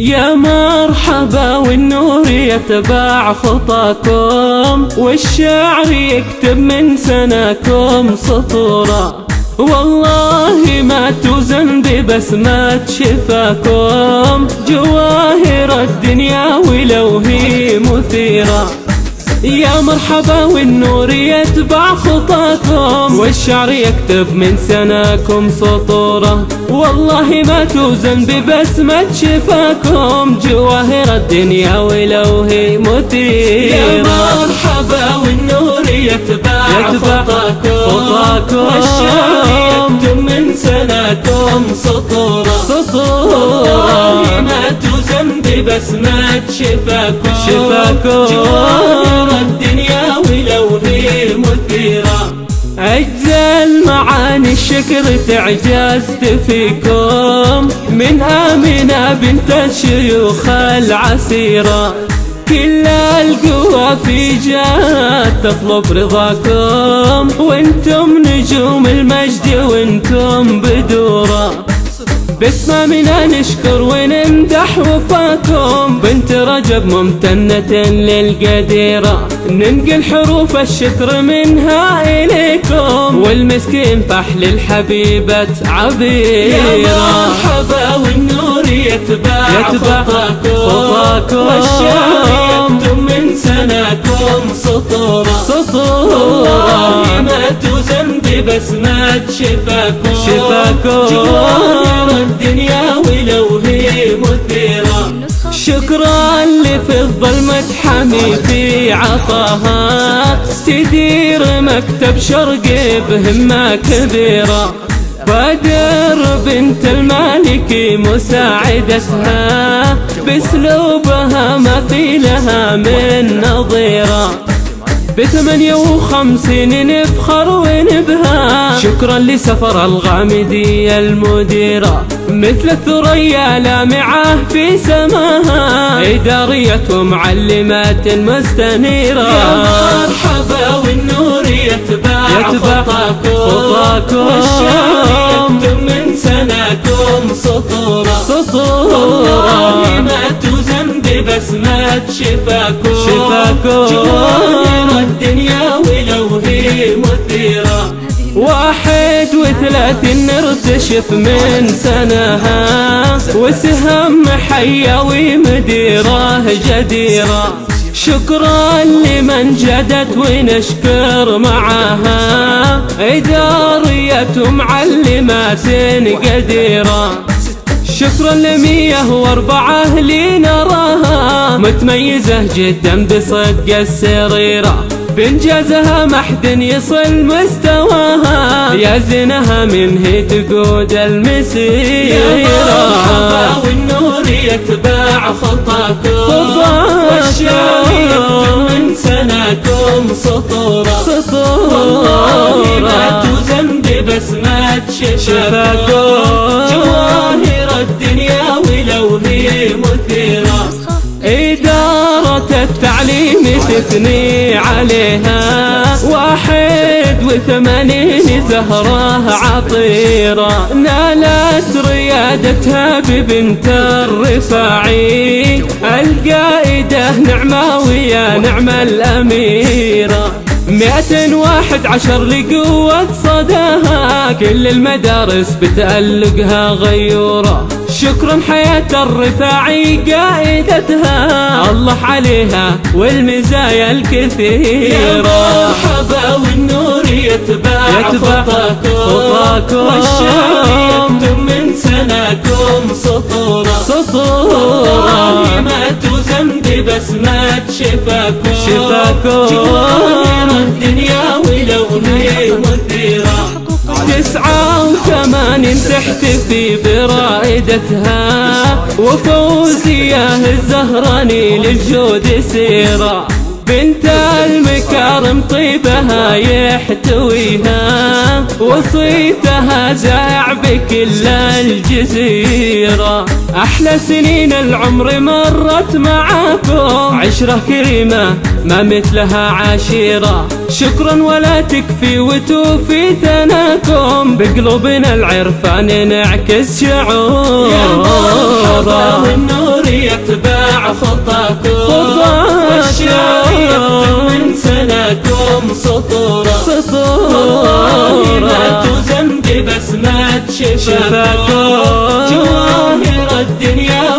يا مرحبا والنور يتبع خطاكم والشعر يكتب من سناكم سطورا. والله ما توزن ببسمة شفاكم جواهر الدنيا ولو هي مثيرة يا مرحبا والنور يتبع خطاكم. والشعر يكتب من سناكم سطوره. والله ما توزن ببسمة شفاكم. جواهر الدنيا ولو هي مثيرة يا مرحبا والنور يتبع, يتبع خطاكم. والشعر يكتب من سناكم سطوره توزن ببسمة شفاكم شفاكم جواهر الدنيا ولو هي مثيرة أجزل معاني الشكر تعجزت فيكم. من آمنة بنت الشيوخ العسيرة. كل القوى في جهات تطلب رضاكم. وأنتم نجوم المجد وأنتم بدورة. باسم منا نشكر ونمدح وفاكم. بنت رجب ممتنة للقديرة. ننقل حروف الشكر منها إليكم. والمسكين فحل الحبيبة عبيرة. يا مرحبا والنور يتبع, يتبع خطاكم. والشعر يكتب من سناكم. سطورة. سطورة. ما توزن ببسمة شفاكم شفاكم لفضة المتحمي في عطاها. تدير مكتب شرق بهمة كبيرة. بدر بنت المالك مساعدتها. بأسلوبها ما في لها من نظيرة. بثمانية وخمسين نفخر ونبهى شكرا لسفر الغامدية المديرة مثل الثريا لامعة في سماها إدارية معلمات مستنيرة. يا مرحبا والنور يتبع, يتبع خطاكم. والشعر يكتب من سناكم سطورة سطورة ما توزن ببسمة شفاكم. شفاكم. واحد وثلاثين نرتشف من سنها وسهم حيوي مديرة جديرة. شكرا لمن جدت ونشكر معاها إدارية معلمات قديرة. شكرا لمية وأربعة اللي نراها. متميزة جدا بصدق السريرة. بإنجازها ما حد يصل مستواها. يا زينها من هي تقود المسيرة. يا مرحبا والنور يتبع خطاكم. والشعر يكتب من سناكم سطورة والله ما سطورة توزن ببسمة شفاكم. جواهر الدنيا تثني عليها. واحد وثمانين زهرة عطيرة. نالت ريادتها ببنت الرفاعي. القائدة نعمة ويا نعم الأميرة. مئة واحد عشر لقوة صداها. كل المدارس بتألقها غيورة. شكرا حياة الرفاعي قائدتها الله عليها والمزايا يا الكثيرة مرحبا والنور يتبع, يتبع خطاكم. خطاكم. والشعر يكتب من سناكم سطورة سطورة ما توزن ببسمة شفاكم. شفاكم. الدنيا ولو هي مثيرة تسعة وثمانين تحتفي برائدتها وفوزية الزهراني للجود سيرة بنت المكارم طيبها يحتويها وصيتها زاع بكل الجزيرة. أحلى سنين العمر مرت معاكم عشرة كريمة ما مثلها عشيرة. شكرا ولا تكفي وتوفي ثناكم. بقلوبنا العرفان نعكس شعور. يا مرحبا والنور يتبع خطاكم. والشعر من سناكم سطورا. ما سطورة تزن ببسمة شفاكم. شفاكم. جواهر الدنيا